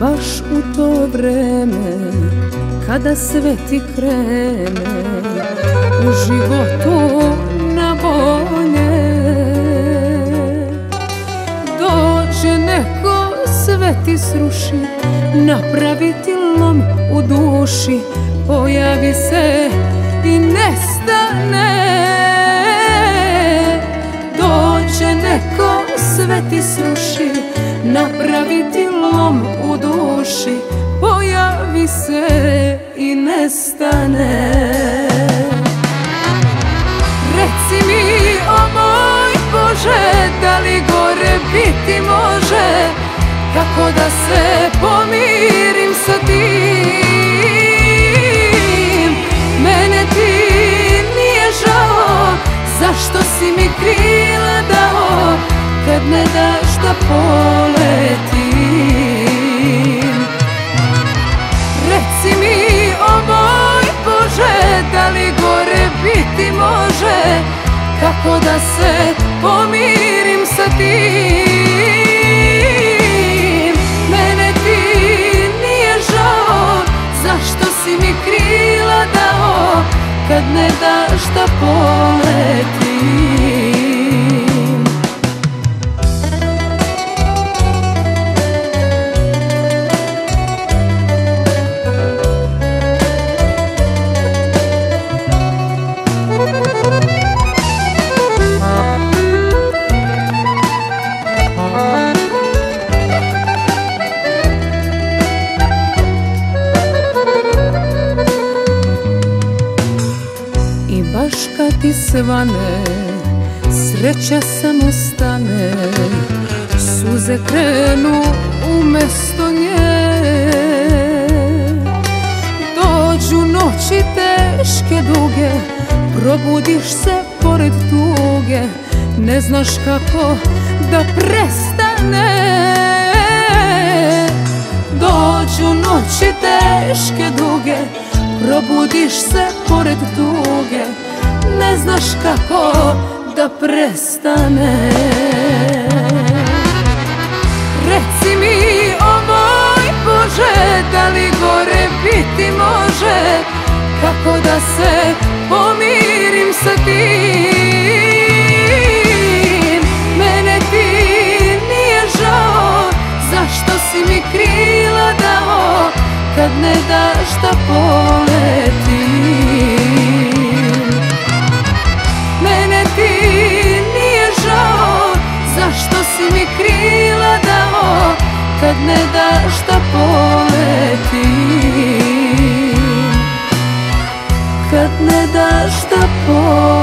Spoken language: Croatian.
baš u to vreme Kada sve ti krene U životu na bolje. Dođe neko sve ti sruši Napraviti lom u duši Pojavi se i nestane. Dođe neko sve ti sruši Napraviti lom u duši Pojavi se i nestane. Reci mi, o moj Bože, da li gore biti može? Kako da se pomirim sa tim? Mene ti nije žao, zašto si mi krila dao? Kad ne daš da Kako da se pomirim sa tim baš kad ti svane Sreća samo stane. Suze krenu umesto nje. Dođu noći teške duge Probudiš se pored tuge Ne znaš kako da prestane. Dođu noći teške duge Probudiš se pored tuge Ne znaš kako da prestane Reci mi, o moj Bože, da li gore biti može? Kako da se pomirim sa tim? Mene ti nije žao, zašto si mi krila dao? Kad ne daš da poletim mi krila dao Kad ne daš da poletim Kad ne daš da poletim